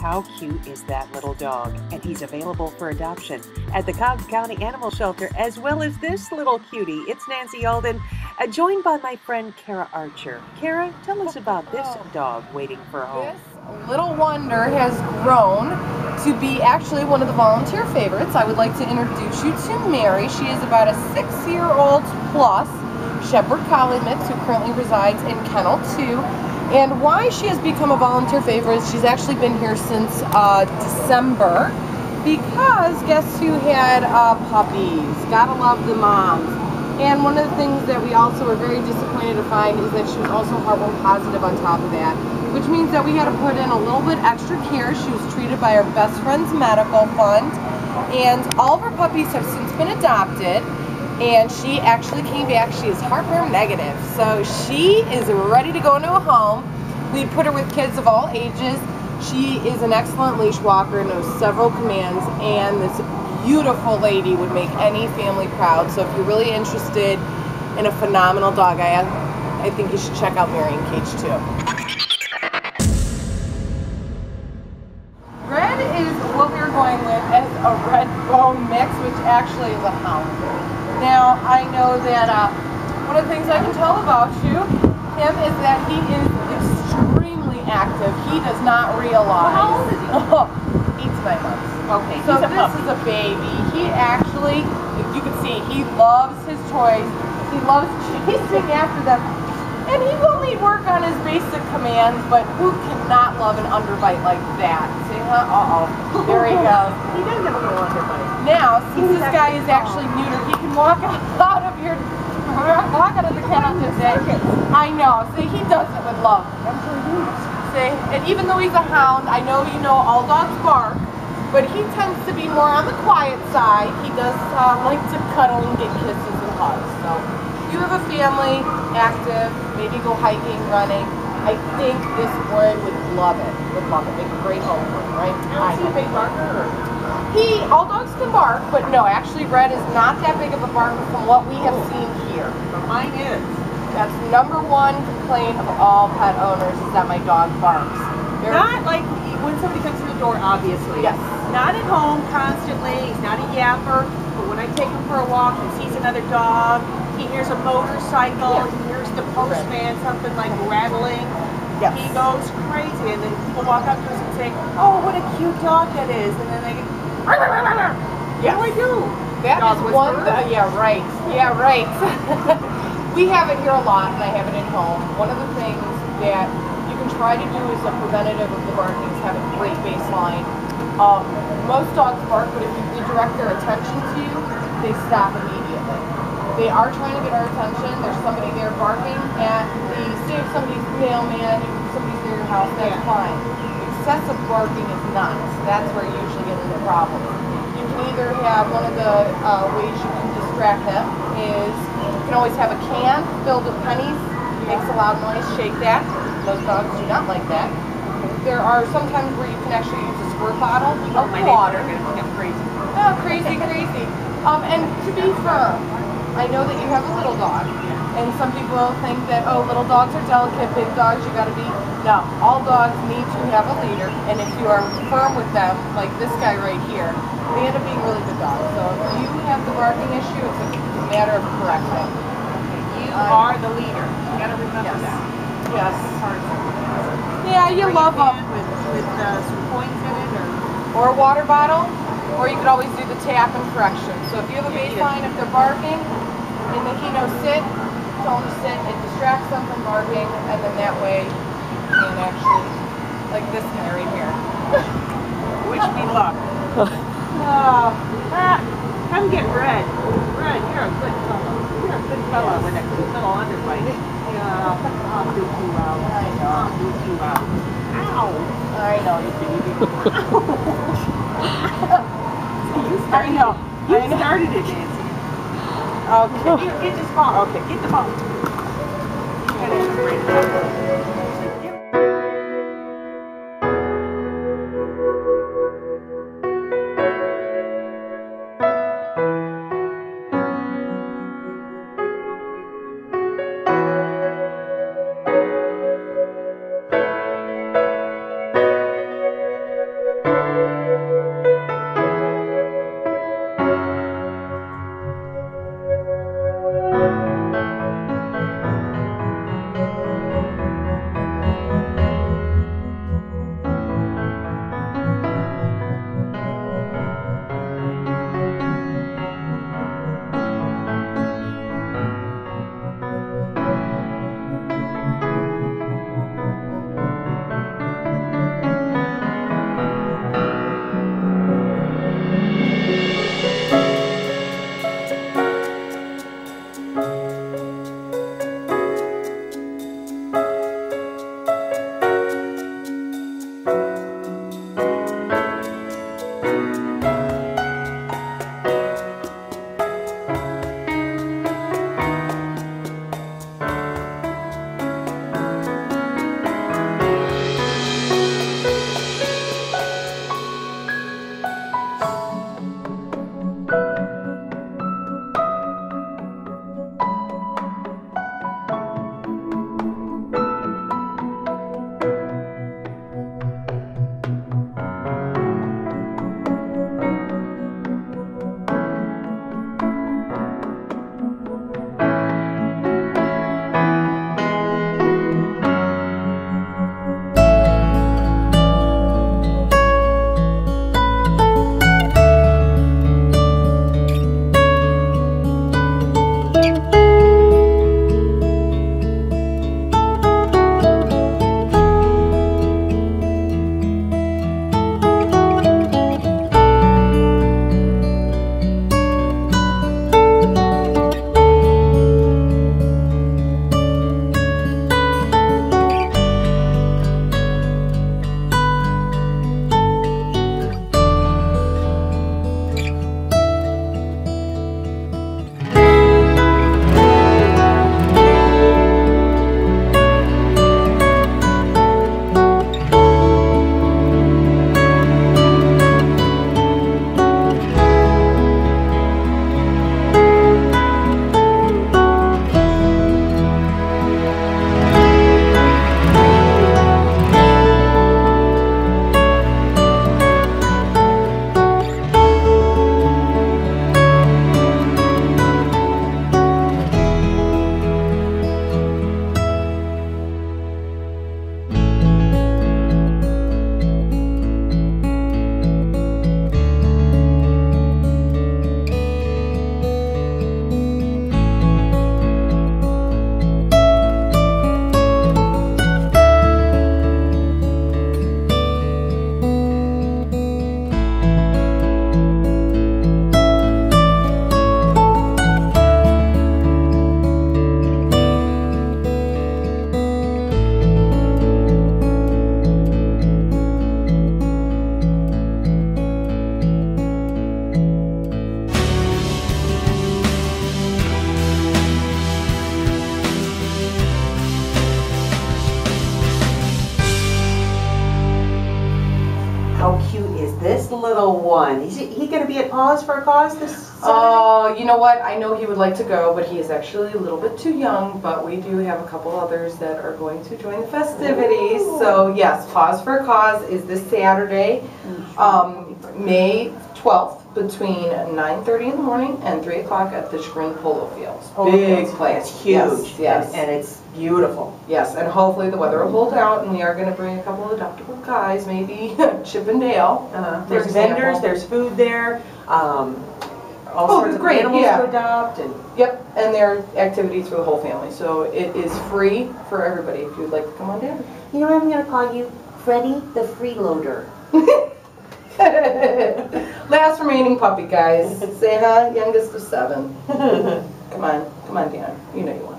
How cute is that little dog? And he's available for adoption at the Cobb County Animal Shelter, as well as this little cutie. It's Nancy Alden, uh, joined by my friend Kara Archer. Kara, tell us about this dog waiting for a home. This little wonder has grown to be actually one of the volunteer favorites. I would like to introduce you to Mary. She is about a six-year-old plus Shepherd Collie mix who currently resides in Kennel 2 and why she has become a volunteer favorite she's actually been here since uh, December because guess who had uh, puppies? Gotta love the moms. And one of the things that we also were very disappointed to find is that she was also heartworm positive on top of that, which means that we had to put in a little bit extra care. She was treated by our Best Friends Medical Fund, and all of her puppies have since been adopted and she actually came back. She is heartworm negative. So she is ready to go into a home. We put her with kids of all ages. She is an excellent leash walker, knows several commands, and this beautiful lady would make any family proud. So if you're really interested in a phenomenal dog, I, I think you should check out Marion Cage too. Red is what we are going with as a red bone mix, which actually is a hound. Now, I know that uh, one of the things I can tell about you, him, is that he is extremely active. He does not realize. Well, how old is he? Oh, eight to nine months. Okay, so this puppy. is a baby. He actually, you can see, he loves his toys. He loves chasing after them. And he will need work on his basic commands, but who cannot love an underbite like that? See, huh? Uh-oh. There he goes. he does have a little underbite. Now, since this guy is actually neutered, he can walk out of your walk out of the kennel today. I know. See, he does it with love. See, and even though he's a hound, I know you know all dogs bark, but he tends to be more on the quiet side. He does uh, like to cuddle and get kisses and hugs. So, you have a family, active, maybe go hiking, running, I think this boy would love it. Would love it. Make a great home for him, right? I see a big barker. He, all dogs can bark, but no, actually Red is not that big of a barker from what we have oh. seen here. But mine is. That's number one complaint of all pet owners is that my dog barks. They're, not like when somebody comes to the door, obviously. Yes. Not at home constantly. He's not a yapper. But when I take him for a walk, he sees another dog. He hears a motorcycle. Yeah. He hears the postman, something like rattling. Yes. He goes crazy, and then people walk up to us and say, "Oh, what a cute dog that is," and then they Yes. What do I do? That Dog is one. Yeah, right. Yeah, right. we have it here a lot, and I have it at home. One of the things that you can try to do as a preventative of the barking is have a great baseline. Um, most dogs bark, but if you redirect their attention to you, they stop immediately. They are trying to get our attention. There's somebody there barking at the, say if somebody's mailman, somebody's near your house, that's yeah. fine excessive barking is not. That's where you usually get into problems. You can either have one of the uh, ways you can distract them is you can always have a can filled with pennies. Makes a loud noise. Shake that. Those dogs do not like that. There are sometimes where you can actually use a squirt bottle of oh, water. crazy. Oh, crazy, crazy. Um, and to be firm, I know that you have a little dog. And some people think that, oh, little dogs are delicate, big dogs, you gotta be. No, all dogs need to have a leader, and if you are firm with them, like this guy right here, they end up being really good dogs. So if you have the barking issue, it's a matter of correcting. You uh, are the leader. You gotta remember yes. that. Yes. Yeah, you love them. With, with uh, some coins in it, or? Or a water bottle, or you could always do the tap and correction. So if you have a baseline, if they're barking, and then he knows sit, tone to sit, it distracts them from barking, and then that way you can actually, like this guy right here. Wish me luck. oh. ah, come get Red. Red, you're a good fellow. You're a good fellow with a good little underbite. Yeah, I'll do too well. I know. I'll do too well. Ow! I know, you baby. you started, I know. You started it. Okay. Get this ball. Okay, get the ball. One? Is he, he going to be at Paws for a Cause this Saturday? Uh, you know what? I know he would like to go, but he is actually a little bit too young. But we do have a couple others that are going to join the festivities. So yes, Paws for a Cause is this Saturday, um, May 12th, between 9:30 in the morning and 3 o'clock at the Chagrin Polo Fields. Oh, Big it's- place. It's huge. Yes, yes. And, and it's beautiful. Yes, and hopefully the weather will hold out, and we are going to bring a couple of adoptable guys, maybe Chip and Dale. Uh, there's example. vendors, there's food there, um, all Oh, sorts of great, animals yeah. to adopt and Yep, and there are activities for the whole family, so it is free for everybody if you'd like to come on down. You know, what I'm gonna call you Freddie the freeloader. Last remaining puppy, guys. Seha, youngest of seven. Come on, come on, Dan. You know you want.